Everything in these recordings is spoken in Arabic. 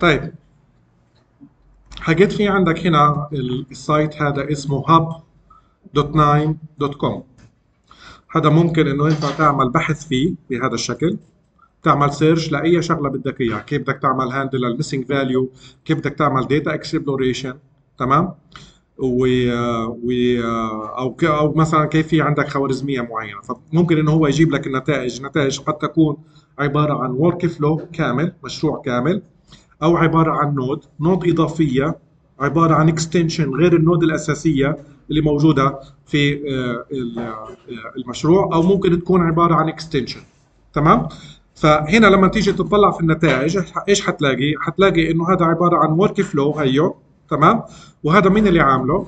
طيب. حكيت في عندك هنا ال site هذا اسمه hub.knime.com هذا ممكن إنه أنت تعمل بحث فيه بهذا الشكل. تعمل search لأي شغلة بدك إياها. كيف بدك تعمل handle لل missing value كيف بدك تعمل data exploration تمام؟ و, و أو ك... أو مثلا كيف في عندك خوارزمية معينة. فممكن إنه هو يجيب لك النتائج. نتائج قد تكون عبارة عن workflow كامل مشروع كامل. أو عبارة عن node node إضافية عبارة عن extension غير ال node الأساسية اللي موجودة في آه، آه، المشروع أو ممكن تكون عبارة عن extension تمام؟ فهنا لما تيجي تطلع في النتائج إيش حتلاقي؟ حتلاقي إنه هذا عبارة عن workflow هيو. تمام؟ وهذا مين اللي عامله؟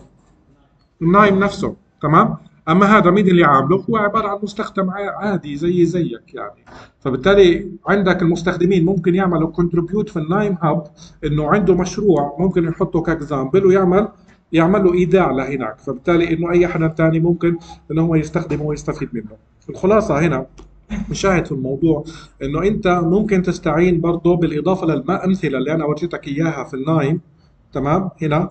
ال KNIME نفسه. تمام؟ أما هذا مين اللي عامله؟ هو عبارة عن مستخدم عادي زي زيك يعني. فبالتالي عندك المستخدمين ممكن يعملوا contribute في ال KNIME Hub إنه عنده مشروع ممكن يحطه ك example ويعمل يعمل له ايداع لهناك. فبالتالي إنه أي حدا ثاني ممكن انه هو يستخدمه ويستفيد منه. الخلاصة هنا الشاهد في الموضوع إنه أنت ممكن تستعين برضه بالإضافة للأمثلة اللي أنا ورجيتك إياها في ال KNIME. تمام؟ هنا.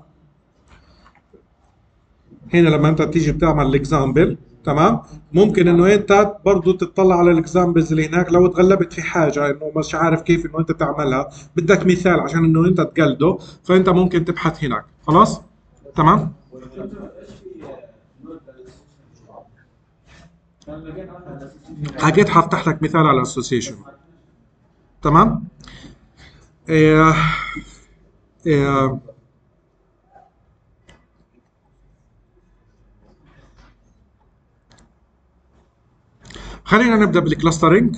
هنا لما انت تيجي بتعمل ال example تمام؟ ممكن انه انت برضه تطلع على ال examples اللي هناك لو تغلبت في حاجة انه مش عارف كيف انه انت تعملها. بدك مثال عشان انه انت تقلده فانت ممكن تبحث هناك. خلاص؟ تمام؟ حكيت حفتح لك مثال على ال association تمام؟ إيه إيه خلينا نبدأ بال clustering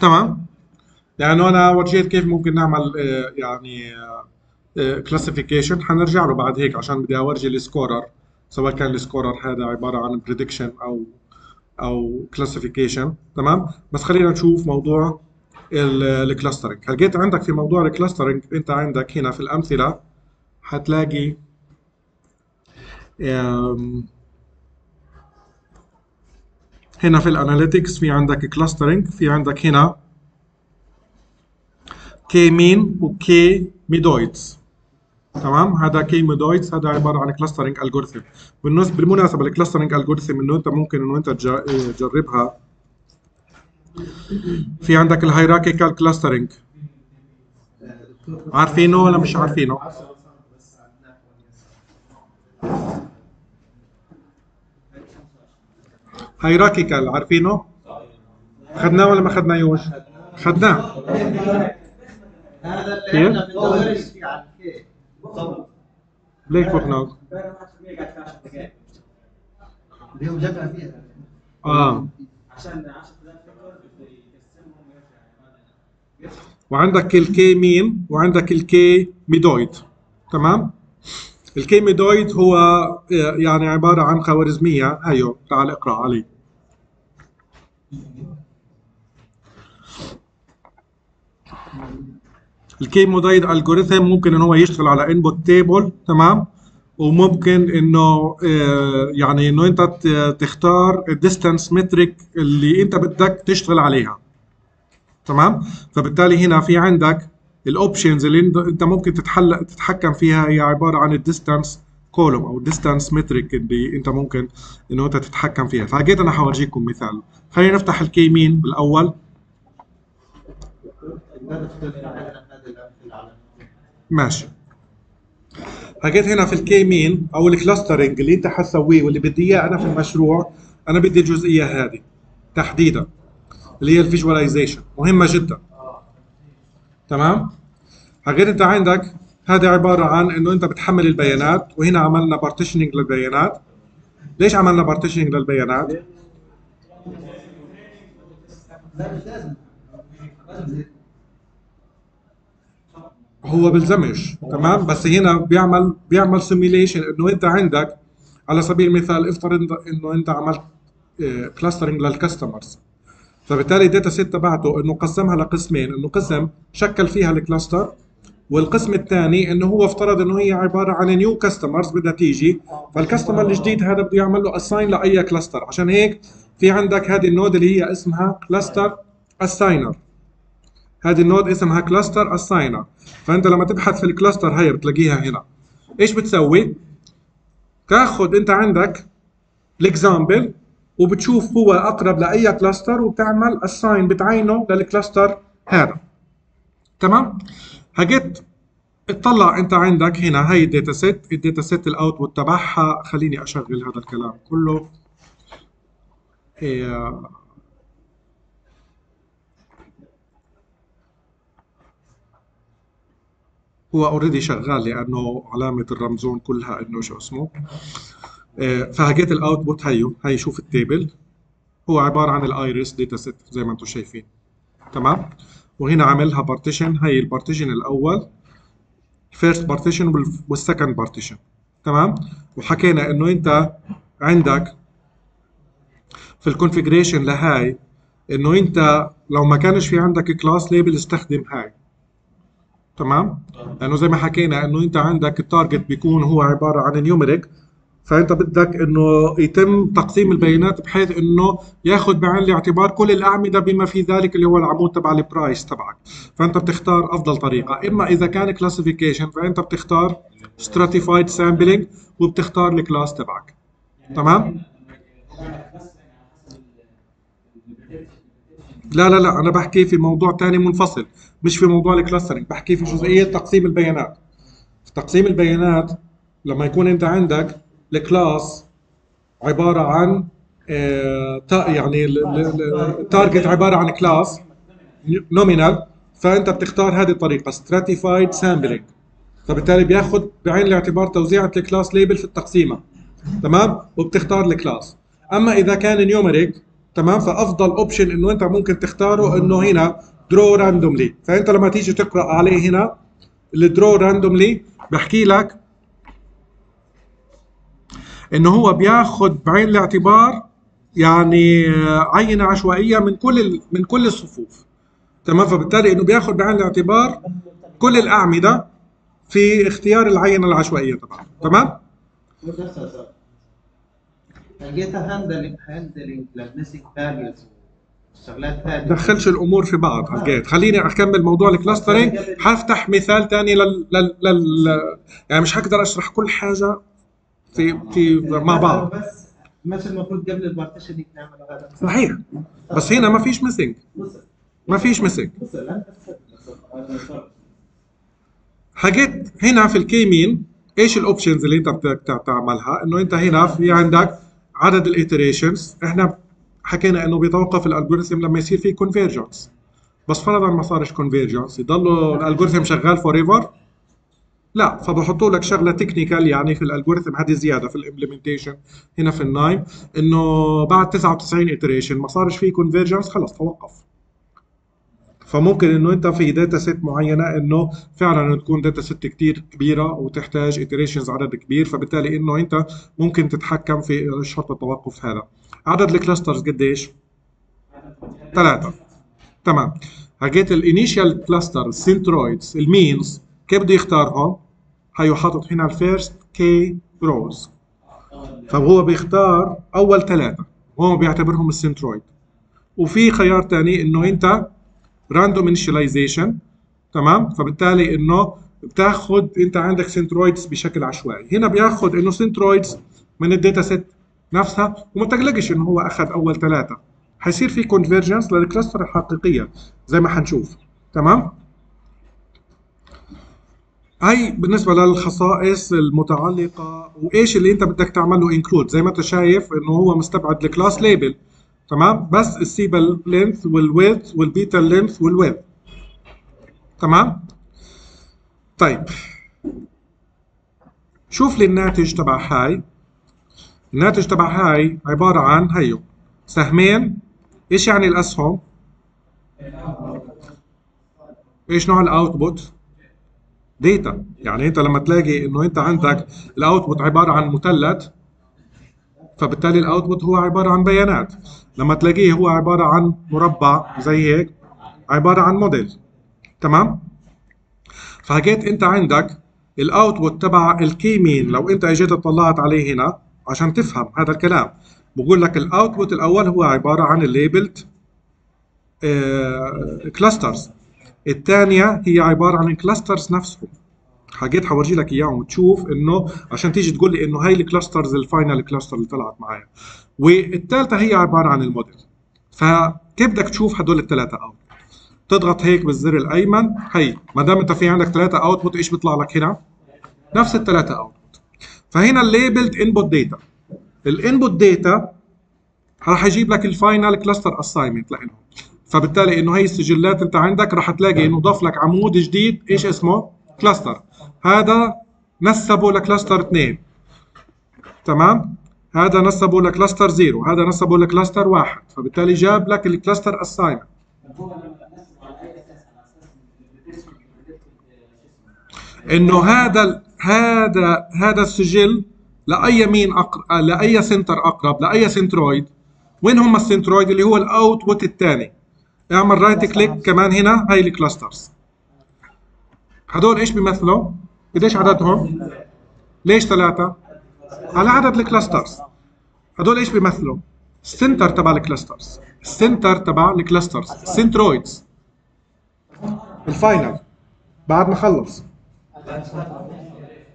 تمام؟ لأنه أنا ورجيت كيف ممكن نعمل آه، يعني classification آه، حنرجع له بعد هيك عشان بدي أورجي ال scorer سواء كان ال scorer هذا عبارة عن prediction أو أو classification تمام؟ بس خلينا نشوف موضوع ال clustering لقيت عندك في موضوع ال clustering أنت عندك هنا في الأمثلة حتلاقي هنا في ال analytics في عندك clustering في عندك هنا k-means و k-medoids تمام؟ هذا k-medoids هذا عبارة عن clustering algorithm بالنسبة بالمناسبة ال clustering algorithm إنه أنت ممكن إنه أنت تجربها. في عندك ال hierarchical clustering عارفينه ولا مش عارفينه؟ hierarchical عارفينه؟ خدناه ولا ما خدناهوش؟ خدناه كيف؟ ليش فوقناه؟ آه وعندك ال k-means وعندك ال k-medoid تمام؟ ال k-medoid هو يعني عبارة عن خوارزمية أيوه تعال اقرأ علي ال k-medoid algorithm ممكن ان هو يشتغل على input table تمام؟ وممكن إنه آه، يعني إنه أنت تختار ال distance metric اللي أنت بدك تشتغل عليها. تمام؟ فبالتالي هنا في عندك ال options اللي إنت ممكن تتحكم فيها هي عبارة عن ال distance column أو distance metric اللي انت ممكن إنه أنت تتحكم فيها. فاكيد أنا حورجيكم مثال. خلينا نفتح ال k-means بالأول. ماشي. حكيت هنا في ال k-means أو ال clustering اللي أنت حتسويه واللي بدي إياه أنا في المشروع. أنا بدي الجزئية هذه تحديدا اللي هي ال visualization مهمة جدا. تمام؟ حكيت أنت عندك هذا عبارة عن إنه أنت بتحمل البيانات وهنا عملنا partitioning للبيانات. ليش عملنا partitioning للبيانات؟ هو بلزمش تمام؟ بس هنا بيعمل بيعمل simulation إنه أنت عندك على سبيل المثال افترض إنه أنت عملت clustering آه، لل customers فبالتالي ال data set تبعته إنه قسمها لقسمين إنه قسم شكل فيها ال cluster والقسم الثاني إنه هو افترض إنه هي عبارة عن new customers بدها تيجي فال customer الجديد هذا بده يعمل له assign لأي cluster عشان هيك في عندك هذه ال node اللي هي اسمها cluster assigner هذه ال node اسمها cluster assigner فأنت لما تبحث في ال cluster هي بتلاقيها هنا. إيش بتسوي؟ تاخذ أنت عندك ال example وبتشوف هو أقرب لأي cluster وبتعمل assign بتعينه لل cluster هذا. تمام؟ هجيت اطلع انت عندك هنا. هي ال data set ال data set ال output تبعها. خليني أشغل هذا الكلام كله. هي هو already شغال لأنه علامة الرمزون كلها إنه شو اسمه. آه، فهجيت ال output هيو هي شوف ال table هو عبارة عن ال iris data set زي ما أنتم شايفين. تمام؟ وهنا عاملها partition هي ال partition الأول. first partition وال second partition تمام؟ وحكينا إنه أنت عندك في ال configuration لهاي إنه أنت لو ما كانش في عندك class label استخدم هاي. تمام؟ لأنه زي ما حكينا إنه أنت عندك ال target بيكون هو عبارة عن numeric فأنت بدك إنه يتم تقسيم البيانات بحيث إنه ياخذ بعين الاعتبار كل الأعمدة بما في ذلك اللي هو العمود تبع ال price تبعك. فأنت بتختار أفضل طريقة. إما إذا كان classification فأنت بتختار stratified sampling وبتختار ال class تبعك. تمام؟ لا لا لا أنا بحكي في موضوع ثاني منفصل مش في موضوع ال clustering بحكي في جزئية تقسيم البيانات. في تقسيم البيانات لما يكون أنت عندك ال class عبارة عن آه يعني ال target عبارة عن class nominal فأنت بتختار هذه الطريقة stratified sampling. فبالتالي بياخذ بعين الاعتبار توزيعة ال class label في التقسيمة. تمام؟ وبتختار ال class أما إذا كان numeric تمام؟ فأفضل option إنه أنت ممكن تختاره إنه هنا draw randomly فأنت لما تيجي تقرأ عليه هنا ال draw randomly بحكي لك إنه هو بياخذ بعين الاعتبار يعني عينة عشوائية من كل من كل الصفوف. تمام؟ فبالتالي إنه بياخذ بعين الاعتبار كل الأعمدة في اختيار العينة العشوائية تبعه تمام؟ هذه دخلش الأمور في بعض حكيت خليني أكمل موضوع الكلاسترنج حفتح مثال ثاني لل... لل... لل... يعني مش حقدر أشرح كل حاجة. في في مع بعض. بس مش المفروض قبل ال partition نعمل هذا صحيح. بس هنا ما فيش missing ما فيش missing حكيت هنا في ال k-mean إيش ال options اللي أنت بدك تعملها إنه أنت هنا في عندك عدد ال iterations إحنا حكينا إنه بيتوقف ال algorithm لما يصير في convergence بس فرضا ما صارش convergence يضل ال algorithm شغال forever لا فبحطوا لك شغلة technical يعني في ال algorithm هذه زيادة في ال implementation هنا في ال KNIME إنه بعد 99 iteration ما صارش في convergence خلص توقف. فممكن إنه أنت في data set معينة إنه فعلا تكون data set كثير كبيرة وتحتاج iterations عدد كبير فبالتالي إنه أنت ممكن تتحكم في شرط التوقف هذا. عدد ال clusters قديش؟ ثلاثة. تمام. حكيت ال initial cluster ال centroids ال means كيف بده يختارهم؟ هيو حاطط هنا ال first k rows فهو بيختار أول ثلاثة. هو بيعتبرهم ال centroid. وفي خيار ثاني إنه أنت random initialization تمام؟ فبالتالي إنه بتاخذ أنت عندك centroids بشكل عشوائي. هنا بياخذ إنه centroids من ال data set نفسها وما تقلقش إنه هو أخذ أول ثلاثة. حيصير في convergence لل cluster الحقيقية زي ما حنشوف. تمام؟ هاي بالنسبة للخصائص المتعلقة وإيش اللي أنت بدك تعمل له include زي ما أنت شايف إنه هو مستبعد ال class label تمام؟ بس السيبل لينث والويدث والبيتا لينث والويدث تمام؟ طيب. شوف لي الناتج تبع هاي. الناتج تبع هاي عبارة عن هيو. سهمين. إيش يعني الأسهم؟ إيش نوع ال output data يعني انت لما تلاقي انه انت عندك ال output عبارة عن مثلث فبالتالي ال output هو عبارة عن بيانات. لما تلاقيه هو عبارة عن مربع زي هيك عبارة عن موديل تمام؟ فحكيت انت عندك ال output تبع ال k-mean لو انت اجيت اطلعت عليه هنا عشان تفهم هذا الكلام بقول لك ال output الأول هو عبارة عن ال labeled clusters الثانية هي عبارة عن ال clusters نفسهم. حاجات حورجي لك إياهم وتشوف إنه عشان تيجي تقول لي إنه هاي ال clusters ال final cluster اللي طلعت معايا. والثالثه هي عبارة عن الموديل. فكيف بدك تشوف هدول الثلاثه out تضغط هيك بالزر الأيمن. هي ما دام أنت في عندك ثلاثة output إيش بيطلع لك هنا؟ نفس الثلاثه output فهنا ال labeled input data ال input data راح يجيب لك ال final cluster assignment لهم فبالتالي إنه هي السجلات أنت عندك راح تلاقي إنه ضاف لك عمود جديد إيش اسمه؟ cluster هذا نسبه ل cluster 2 تمام؟ هذا نسبه ل cluster 0 هذا نسبه ل cluster 1 فبالتالي جاب لك ال cluster assignment إنه هذا هذا هذا السجل لأي مين أقرب لأي center أقرب لأي centroid. وين هم ال centroid؟ اللي هو ال output الثاني. اعمل right click كمان هنا هاي ال clusters هدول إيش بيمثلوا؟ قديش عددهم؟ ليش ثلاثة؟ على عدد ال clusters هدول إيش بيمثلوا؟ السنتر تبع الكلاسترز السنتر تبع الكلاسترز السنترويدز ال final بعد ما خلص.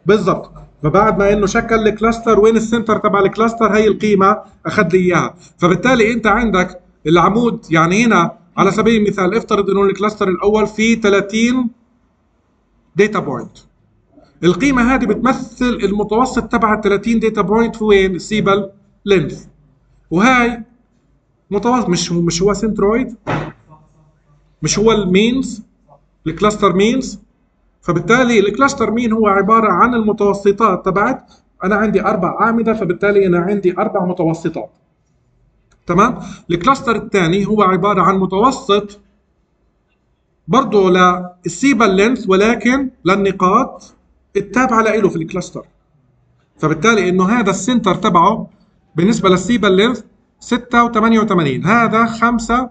بالضبط. فبعد ما إنه شكل ال cluster وين ال center تبع ال cluster هي القيمة أخذ لي إياها. فبالتالي أنت عندك العمود يعني هنا على سبيل المثال افترض إنه ال cluster الأول فيه 30 data point القيمة هذه بتمثل المتوسط تبع ال 30 data point في وين؟ ال sepal length وهاي متوسط مش هو مش هو centroid مش هو ال means ال cluster means فبالتالي ال cluster mean هو عبارة عن المتوسطات تبعت. أنا عندي أربع أعمدة فبالتالي أنا عندي أربع متوسطات. تمام؟ ال cluster الثاني هو عبارة عن متوسط برضه لل sepal length ولكن للنقاط التابعة له في ال cluster. فبالتالي إنه هذا ال center تبعه بالنسبة لل sepal length 6 و88 هذا 5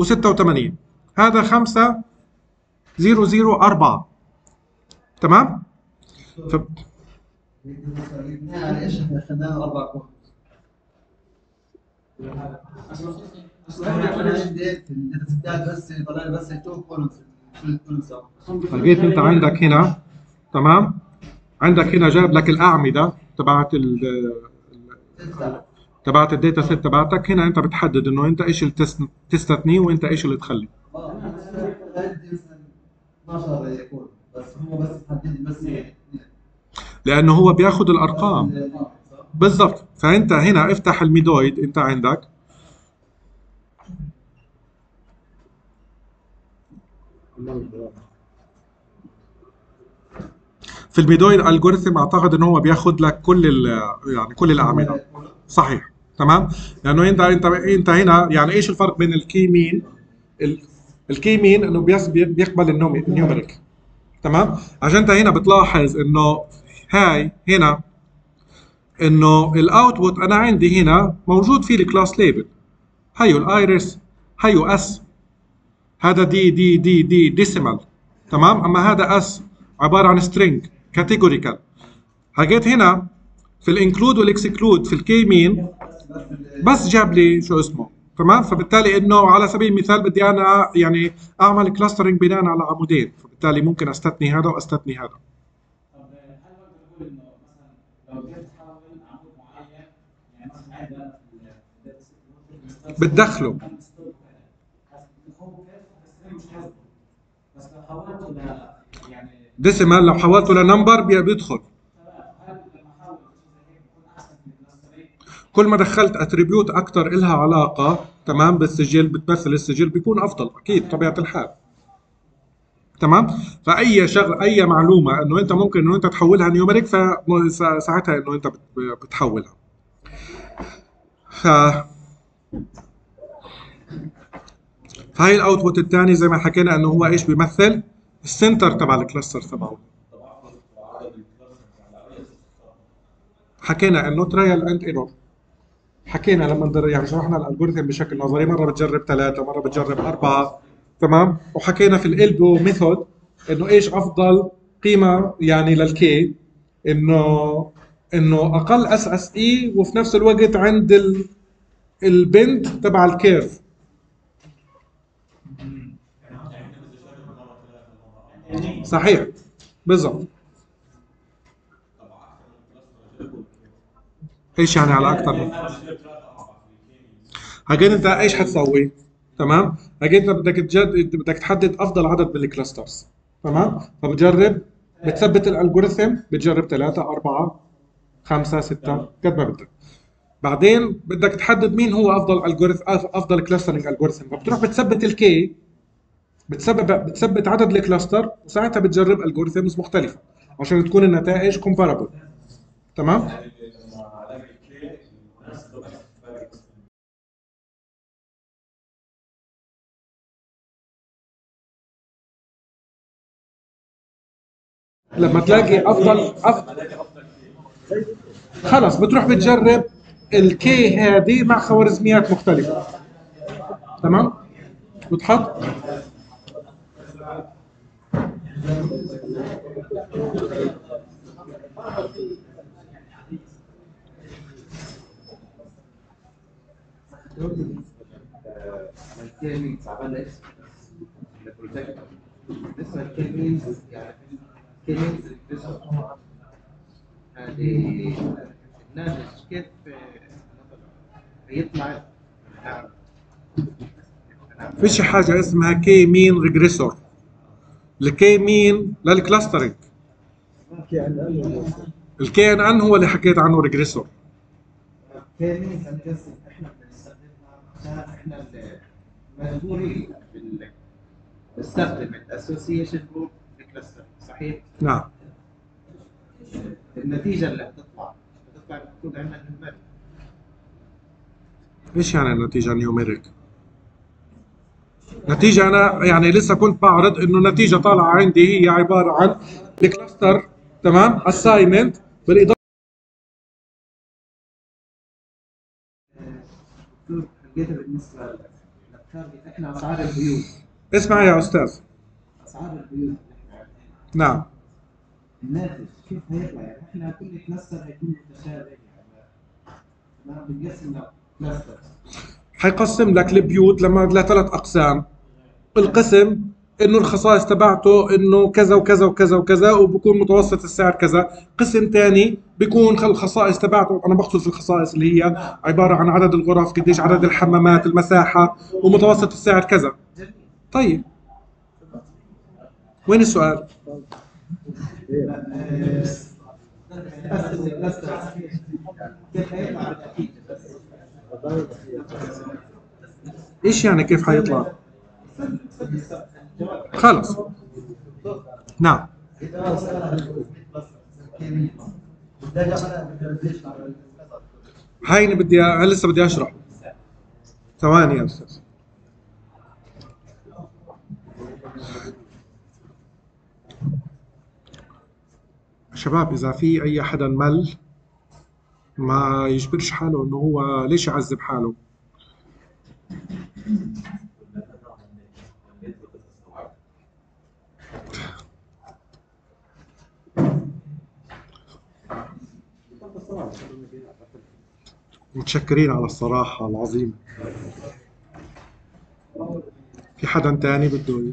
و86 هذا 5 0 0 4 تمام؟ ف... لقيت انت عندك هنا تمام؟ عندك هنا جاب لك الأعمدة تبعت ال تبعت ال data set تبعتك. هنا انت بتحدد انه انت إيش اللي تس- تستثنيه وانت إيش اللي تخليه عندي مثلا 12 يكون بس هو بس بس لأنه هو بياخذ الأرقام. بالضبط. فأنت هنا افتح ال medoid أنت عندك. في ال medoid algorithm أعتقد إنه هو بياخذ لك كل يعني كل الأعمدة. صحيح. تمام؟ لأنه أنت أنت أنت هنا يعني إيش الفرق بين ال k-mean ال- ال k-mean انه بيقبل ال numeric. تمام؟ عشان أنت هنا بتلاحظ إنه هاي هنا إنه ال output أنا عندي هنا موجود فيه ال class label هيو ال iris هيو S هذا D D D D decimal تمام؟ أما هذا S عبارة عن string categorical حاجات هنا في ال include وال exclude في ال k-mean بس جاب لي شو اسمه. تمام؟ فبالتالي إنه على سبيل المثال بدي أنا يعني أعمل clustering بناء على عمودين. فبالتالي ممكن أستثني هذا وأستثني هذا. بتدخله. decimal لو حولته ل number بي- بيدخل. كل ما دخلت attribute أكثر إلها علاقة تمام بالسجل بتمثل السجل بيكون أفضل أكيد طبيعة الحال. تمام؟ فأي شغل أي معلومة إنه أنت ممكن إنه أنت تحولها numeric فساعتها إنه أنت بت- بتحولها. ف فهي ال output الثاني زي ما حكينا إنه هو إيش بيمثل ال center تبع ال cluster تبعه. حكينا إنه trial and error حكينا لما يعني شرحنا ال algorithm بشكل نظري مرة بتجرب ثلاثة مرة بتجرب أربعة تمام؟ وحكينا في ال elbow method إنه إيش أفضل قيمة يعني لل K إنه إنه أقل SSE وفي نفس الوقت عند ال ال bent تبع ال curve صحيح. بالضبط. إيش يعني على أكثر من هاجين أنت إيش حتسوي؟ تمام؟ هاجين أنت بدك تجد بدك تحدد أفضل عدد بال clusters تمام؟ فبتجرب بتثبت ال algorithm بتجرب ثلاثة أربعة. خمسة ستة. قد ما بدك. بعدين بدك تحدد مين هو أفضل algorithm أفضل clustering algorithm فبتروح بتثبت ال K بتثبت بتثبت عدد ال cluster وساعتها بتجرب algorithms مختلفة عشان تكون النتائج comparable تمام؟ لما تلاقي افضل افضل خلص بتروح بتجرب الكي هذه مع خوارزميات مختلفة. تمام؟ بتحط. k-means هذه الناتج كيف هيطلع فيش حاجة اسمها k-mean regressor ال k-mean لل clustering ال KNN هو اللي حكيت عنه regressor k-means هنقسم إحنا بنستخدمها إحنا مجبورين بال- نستخدم ال association group cluster صحيح؟ نعم. النتيجة اللي هتطلع. هتطلع بتكون عندنا number إيش يعني النتيجة numeric نتيجة أنا يعني لسه كنت بعرض إنه النتيجة طالعة عندي هي عبارة عن ال cluster تمام؟ assignment بالإضافة البيوت. اسمع يا أستاذ. أسعار البيوت نعم. الناتج كيف هيطلع؟ يعني إحنا كل cluster هيكون متشابه يعني. بنقسم cluster حيقسم لك البيوت لما لثلاث أقسام. القسم إنه الخصائص تبعته إنه كذا وكذا وكذا وكذا وبكون متوسط السعر كذا. قسم ثاني بيكون خ- الخصائص تبعته. أنا بقصد في الخصائص اللي هي عبارة عن عدد الغرف قديش عدد الحمامات المساحة ومتوسط السعر كذا. طيب. وين السؤال؟ إيش يعني كيف حيطلع؟ خلص نعم. كيمياء بدي لسه بدي أشرح. ثواني يا أستاذ. شباب إذا في أي حدا مل ما يجبرش حاله إنه هو ليش يعذب حاله؟ متشكرين على الصراحة العظيمة في حدا تاني بده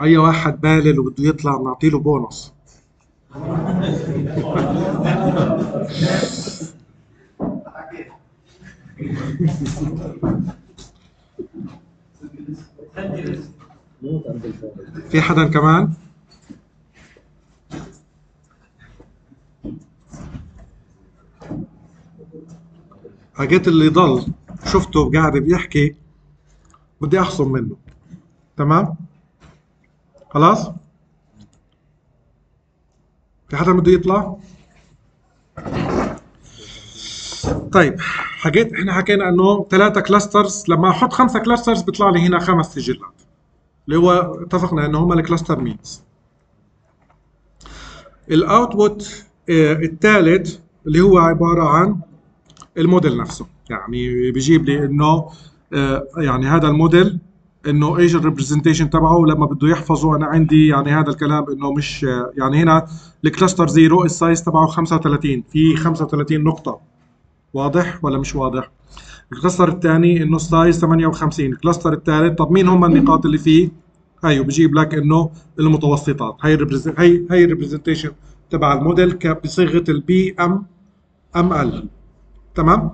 ي- أي واحد بالل وبده يطلع نعطيله بونص. في حدا كمان؟ حكيت اللي ضل شفته قاعد بيحكي بدي اخصم منه. تمام؟ خلاص؟ في حدا بده يطلع؟ طيب حكيت إحنا حكينا إنه ثلاثة clusters لما أحط خمسة clusters بيطلع لي هنا خمس سجلات اللي هو اتفقنا إنه هم ال clustering means ال output الثالث اللي هو عبارة عن الموديل نفسه يعني بيجيب لي إنه آه، يعني هذا الموديل إنه إيش ال representation تبعه لما بده يحفظه. أنا عندي يعني هذا الكلام إنه مش يعني هنا ال cluster zero ال size تبعه 35 في 35 نقطة. واضح ولا مش واضح؟ ال cluster الثاني إنه ال size 58 ال cluster الثالث طب مين هم النقاط اللي فيه؟ هاي بجيب لك إنه المتوسطات. هي هي هي ال representation تبع الموديل بصيغة ال PMML تمام؟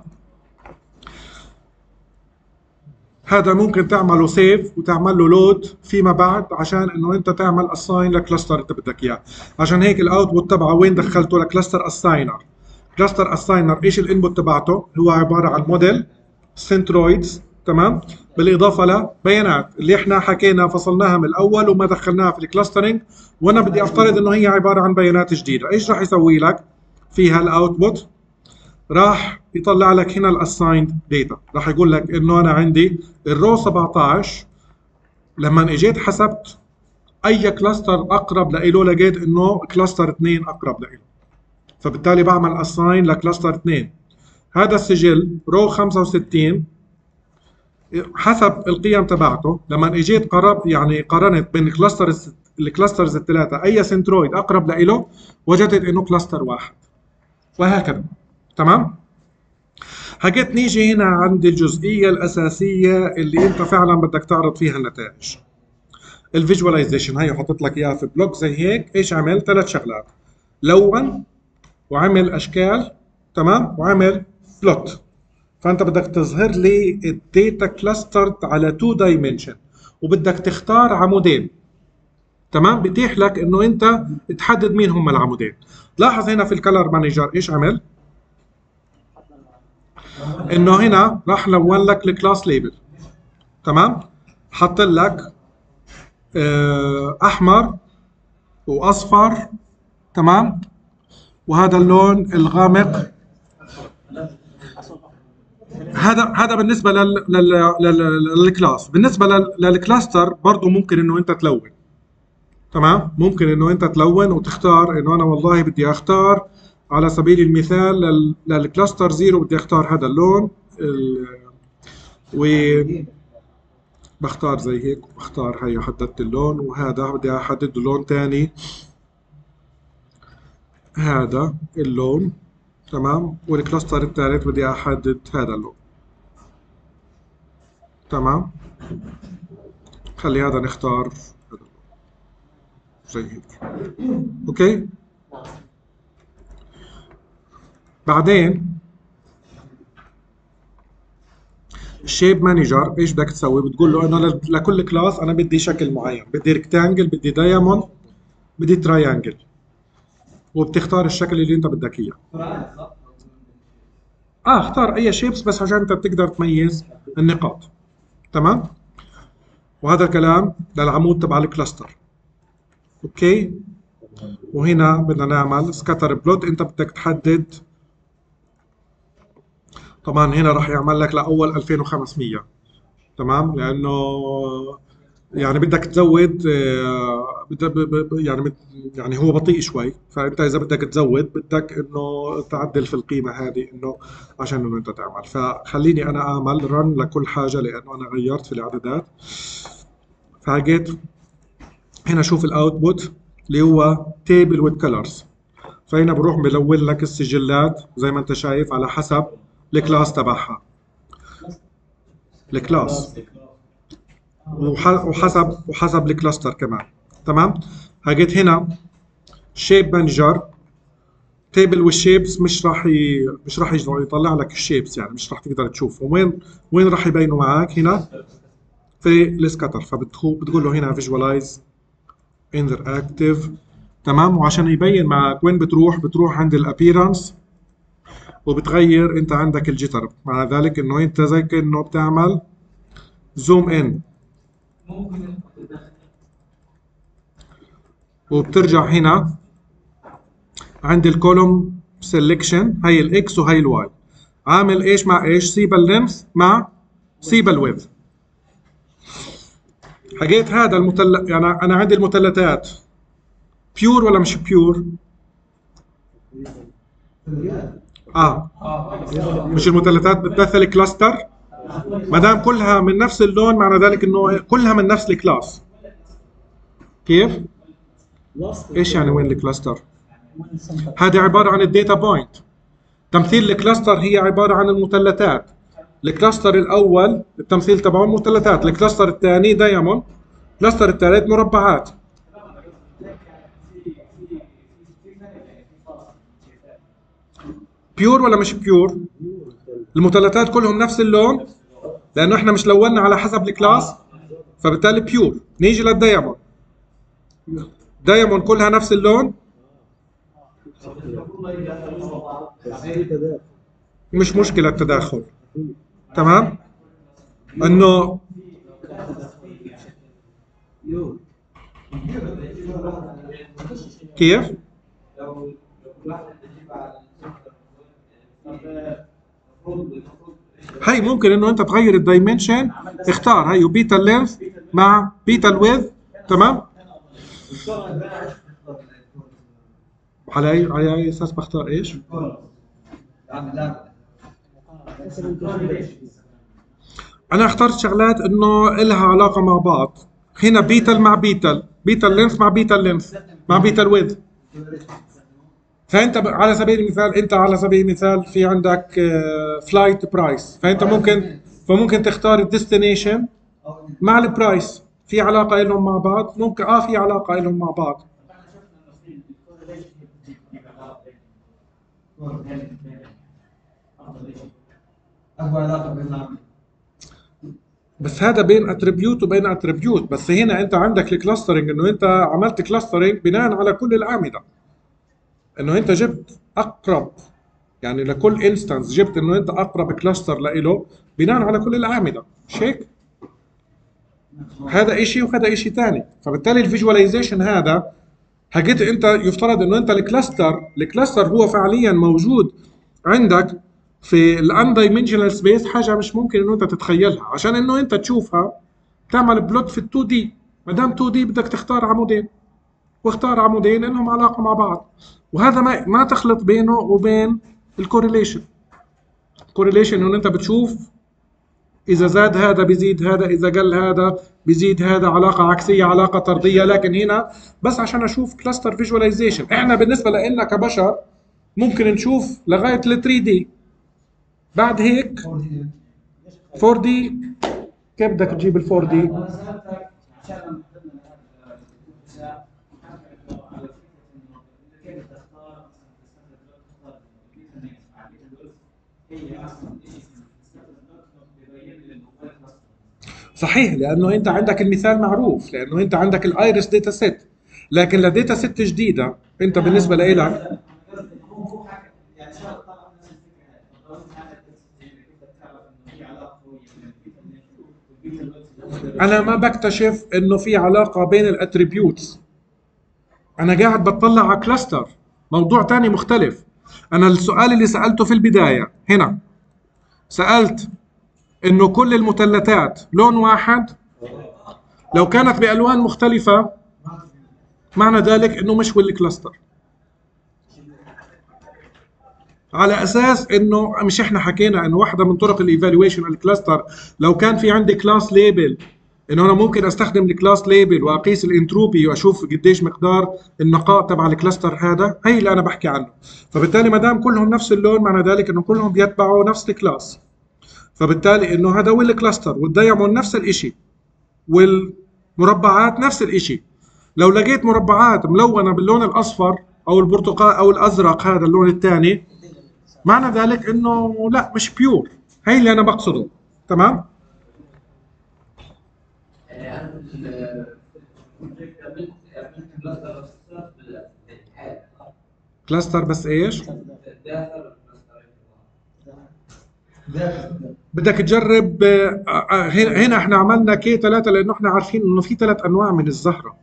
هذا ممكن تعمله save وتعمل له load فيما بعد عشان إنه أنت تعمل assign ل cluster أنت بدك إياه. عشان هيك ال output تبعه وين دخلته؟ ل cluster assigner cluster assigner إيش ال input تبعته؟ هو عبارة عن model centroids تمام؟ بالإضافة لبيانات اللي إحنا حكينا فصلناها من الأول وما دخلناها في ال clustering وأنا بدي أفترض إنه هي عبارة عن بيانات جديدة. إيش راح يسوي لك فيها ال output راح يطلع لك هنا ال assigned data راح يقول لك إنه أنا عندي ال row 17 لما إجيت حسبت أي cluster أقرب لإله لقيت إنه cluster 2 أقرب لإله. فبالتالي بعمل assign ل cluster 2 هذا السجل row 65 حسب القيم تبعته لما إجيت قرب يعني قارنت بين ال clusters ال clusters الثلاثة أي centroid أقرب لإله وجدت إنه cluster واحد. وهكذا. تمام؟ هجيت نيجي هنا عند الجزئية الأساسية اللي أنت فعلا بدك تعرض فيها النتائج. ال visualization هي حطيت لك إياها في block زي هيك. إيش عمل؟ ثلاث شغلات. لون وعمل أشكال تمام؟ وعمل plot فأنت بدك تظهر لي ال data clustered على 2 dimension وبدك تختار عمودين. تمام؟ بتيح لك إنه أنت تحدد مين هم العمودين. لاحظ هنا في ال color manager إيش عمل؟ إنه هنا راح لون لك ال class label تمام؟ حط لك آه، أحمر وأصفر. تمام؟ وهذا اللون الغامق. هذا هذا بالنسبة لل لل لل لل class. بالنسبة لل لل cluster برضه ممكن إنه أنت تلون. تمام؟ ممكن إنه أنت تلون وتختار إنه أنا والله بدي أختار على سبيل المثال لل- لل cluster zero بدي أختار هذا اللون ال- و بختار زي هيك بختار هي حددت اللون وهذا بدي أحدد لون ثاني هذا اللون تمام؟ وال cluster الثالث بدي أحدد هذا اللون. تمام؟ خلي هذا نختار هذا زي هيك. okay؟ بعدين ال shape manager إيش بدك تسوي؟ بتقول له إنه ل- لكل class أنا بدي شكل معين. بدي rectangle بدي diamond بدي triangle وبتختار الشكل اللي أنت بدك إياه. آه اختار أي shapes بس عشان أنت تقدر تميز النقاط. تمام؟ وهذا الكلام للعمود تبع ال cluster okay؟ وهنا بدنا نعمل سكاتر بلوت أنت بدك تحدد طبعا هنا راح يعمل لك لأول 2500 تمام؟ لأنه يعني بدك تزود آه، يعني يعني هو بطيء شوي. فأنت إذا بدك تزود بدك إنه تعدل في القيمة هذه إنه عشان إنه أنت تعمل. فخليني أنا أعمل رن لكل حاجة لأنه أنا غيرت في الاعدادات فجيت هنا شوف ال output اللي هو table with colors فهنا بروح بلون لك السجلات زي ما أنت شايف على حسب ال class تبعها. ال class. وح- وحسب وحسب ال cluster كمان. تمام؟ هجيت هنا. shape manager table وال shapes مش راح ي... مش راح يطلع لك ال shapes يعني مش راح تقدر تشوفهم. وين وين راح يبينوا معك هنا. في ال scatter فبتقول له هنا visualize interactive. تمام؟ وعشان يبين معك وين بتروح بتروح عند ال appearance وبتغير انت عندك ال jitter. مع ذلك انه انت زي كأنه بتعمل zoom in. وبترجع هنا عند ال column selection هي ال X وهي ال Y عامل إيش مع إيش؟ sepal length مع sepal width حكيت هذا المثلث يعني أنا عندي المثلثات. pure ولا مش pure آه. مش المثلثات بتمثل cluster ما دام كلها من نفس اللون معنى ذلك إنه كلها من نفس ال class كيف؟ إيش يعني وين ال cluster هذه عبارة عن ال data point تمثيل ال cluster هي عبارة عن المثلثات. ال cluster الأول التمثيل تبعه مثلثات ال cluster الثاني diamond ال cluster الثالث مربعات. pure ولا مش pure المثلثات كلهم نفس اللون؟ لأنه إحنا مش لونا على حسب ال class فبالتالي pure نيجي لل diamond. diamond كلها نفس اللون؟ مش مشكلة التداخل. تمام؟ إنه كيف لو الواحد يجيب على المفروض هي ممكن إنه أنت تغير ال dimension اختار. هي petal length مع petal ال width تمام؟ على اي على أي أساس بختار إيش؟ أنا اخترت شغلات إنه إلها علاقة مع بعض. هنا petal مع petal petal length مع petal length مع petal width فأنت على سبيل المثال أنت على سبيل المثال في عندك flight price فأنت ممكن فممكن تختار ال destination مع ال price في علاقة لهم مع بعض ممكن آه في علاقة لهم مع بعض. بس هذا بين attribute وبين attribute بس هنا أنت عندك ال clustering إنه أنت عملت clustering بناء على كل الأعمدة. إنه أنت جبت أقرب يعني لكل instance جبت إنه أنت أقرب cluster لإله بناء على كل الأعمدة. مش هيك؟ هذا شيء وهذا شيء ثاني فبالتالي ال visualization هذا حكيت أنت يفترض إنه أنت ال cluster ال cluster هو فعليا موجود عندك في ال n dimensional space حاجة مش ممكن إنه أنت تتخيلها. عشان إنه أنت تشوفها تعمل plot في ال 2 D ما دام 2 D بدك تختار عمودين. واختار عمودين لهم علاقة مع بعض. وهذا ما ما تخلط بينه وبين ال correlation ال correlation انه أنت بتشوف إذا زاد هذا بيزيد هذا إذا قل هذا بيزيد هذا علاقة عكسية علاقة طردية. لكن هنا بس عشان أشوف cluster visualization إحنا بالنسبة لنا كبشر ممكن نشوف لغاية ال 3 D بعد هيك 4 D كيف بدك تجيب ال 4 D أنا سالتك عشان لما حضرنا هذا الساعة على فكره انه كيف تختار تختار ال petal مع ال petal صحيح لأنه أنت عندك المثال معروف لأنه أنت عندك ال Iris data set لكن ل data set جديده أنت بالنسبة لك شغله طبعا نفس الفكرة هذه لو انت عندك كيف تعرف انه في علاقه قويه بين ال petal وال petal أنا ما بكتشف إنه في علاقة بين ال attributes أنا قاعد بطلع على cluster موضوع تاني مختلف. أنا السؤال اللي سألته في البداية هنا. سألت إنه كل المثلثات لون واحد؟ لو كانت بألوان مختلفة معنى ذلك إنه مش هو ال cluster على أساس إنه مش إحنا حكينا إنه واحدة من طرق ال evaluation ال cluster لو كان في عندي class label انه أنا ممكن أستخدم ال class label وأقيس الانتروبي وأشوف قديش مقدار النقاء تبع ال cluster هذا هي اللي أنا بحكي عنه. فبالتالي ما دام كلهم نفس اللون معنى ذلك إنه كلهم بيتبعوا نفس ال class. فبالتالي إنه هذا هو ال cluster وال diamond نفس الإشي والمربعات نفس الإشي. لو لقيت مربعات ملونة باللون الأصفر أو البرتقال أو الأزرق هذا اللون الثاني معنى ذلك إنه لا مش بيور هي اللي أنا بقصده. تمام؟ كلاستر بس إيش؟ بدك تجرب آه، آه، هنا إحنا عملنا K ثلاثة لأنه إحنا عارفين إنه في ثلاث أنواع من الزهرة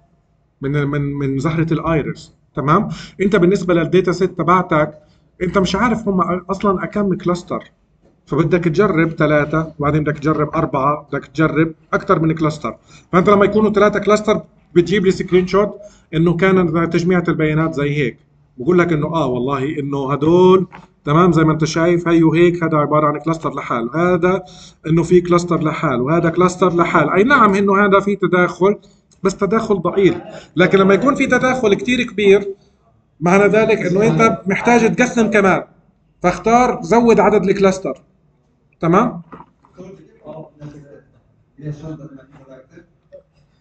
من من من زهرة ال Iris تمام؟ أنت بالنسبة لل data set تبعتك أنت مش عارف هم أصلا كم cluster فبدك تجرب ثلاثة وبعدين بدك تجرب أربعة بدك تجرب أكثر من cluster فأنت لما يكونوا ثلاثة cluster بتجيب لي screenshot إنه كان تجميعة البيانات زي هيك. بقول لك إنه آه والله إنه هدول تمام زي ما أنت شايف هي وهيك هذا عبارة عن cluster لحال. هذا إنه في cluster لحال وهذا cluster لحال. أي نعم إنه هذا في تداخل بس تداخل ضئيل. لكن لما يكون في تداخل كتير كبير معنى ذلك إنه أنت محتاج تقسم كمان. فاختار زود عدد ال cluster تمام؟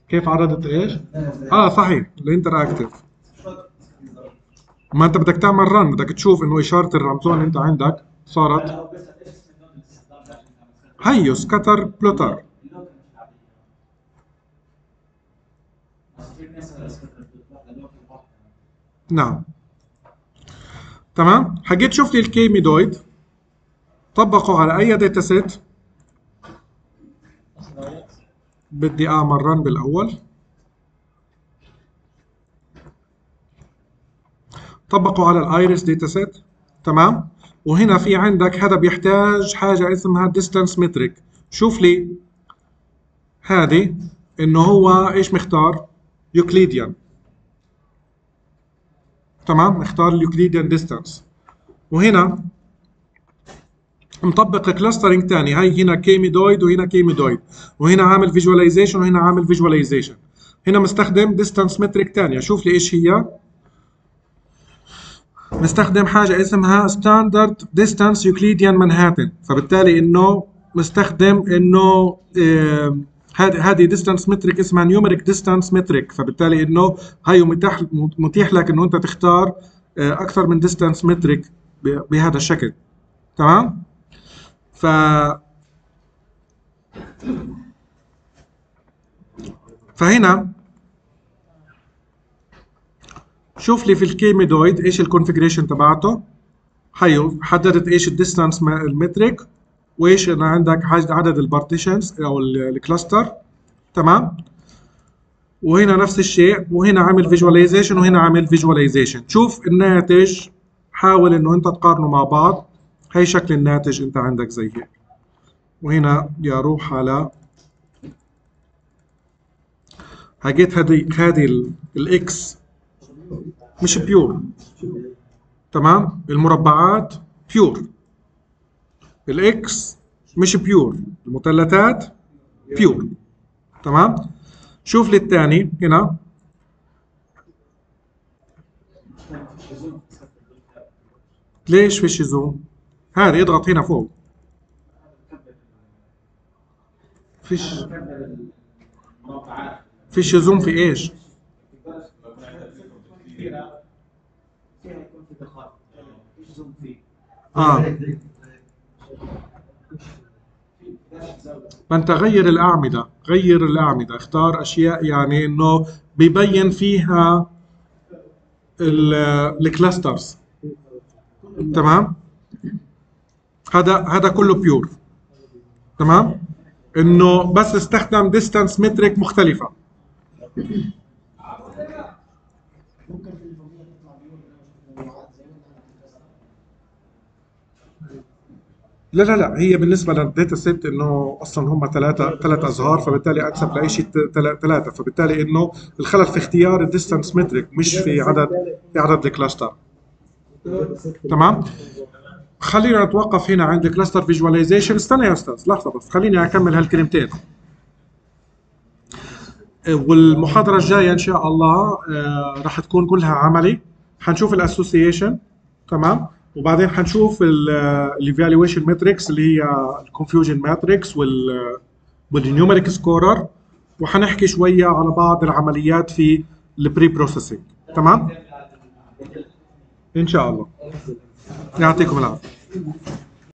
كيف عرضت إيش؟ آه صحيح ال interactive. ما أنت بدك تعمل run بدك تشوف إنه إشارة الرمزون أنت عندك صارت. هيو scatter plotter. نعم. تمام؟ حكيت شوف لي ال K-medoid؟ طبقوا على أي data set بدي اعمل run بالأول. طبقوا على ال Iris data set تمام؟ وهنا في عندك هذا بيحتاج حاجة اسمها distance metric شوف لي هذه إنه هو إيش مختار؟ Euclidean تمام؟ اختار ال Euclidean distance وهنا مطبق clustering تاني. هاي هنا K-medoid وهنا K-medoid. وهنا عامل visualization وهنا عامل visualization هنا مستخدم distance metric تانية شوف لي إيش هي. مستخدم حاجة اسمها standard distance Euclidean Manhattan فبالتالي إنه مستخدم إنه هذه distance metric اسمها numeric distance metric فبالتالي إنه هي متاح متيح لك إنه أنت تختار آه، أكثر من distance metric بهذا الشكل. تمام؟ ف فهنا شوف لي في ال k-medoid إيش ال configuration تبعته. حيو حددت إيش ال distance ال metric وإيش أنا عندك عدد ال partitions أو ال- ال cluster تمام؟ وهنا نفس الشيء وهنا عامل visualization وهنا عامل visualization شوف الناتج حاول إنه أنت تقارنه مع بعض. هي شكل الناتج انت عندك زي هيك. وهنا بدي أروح على هجيت هذه هذه ال- الاكس مش بيور تمام؟ المربعات بيور الاكس مش بيور المثلثات بيور تمام؟ شوف لي الثاني هنا. ليش فيش زوم هذا اضغط هنا فوق. فيش فيش زوم في إيش؟ آه. ما انت غير الأعمدة غير الأعمدة اختار أشياء يعني إنه ببين فيها ال- ال clusters تمام؟ هذا هذا كله pure تمام؟ إنه بس استخدم distance metric مختلفة. لا لا لا هي بالنسبة لل data set إنه أصلا هم ثلاثة ثلاث أزهار فبالتالي انسب لأي شيء ثلاثة فبالتالي إنه الخلل في اختيار ال distance metric مش في عدد في عدد ال cluster تمام؟ خلينا نتوقف هنا عند cluster visualization استنى يا أستاذ لحظة بس خليني أكمل هالكلمتين. والمحاضرة الجاية إن شاء الله آه، راح تكون كلها عملي. حنشوف ال association تمام؟ وبعدين حنشوف ال evaluation metrics اللي هي ال confusion matrix وال وال numeric scorer وحنحكي شوية على بعض العمليات في ال preprocessing تمام؟ إن شاء الله. यहाँ तक मिला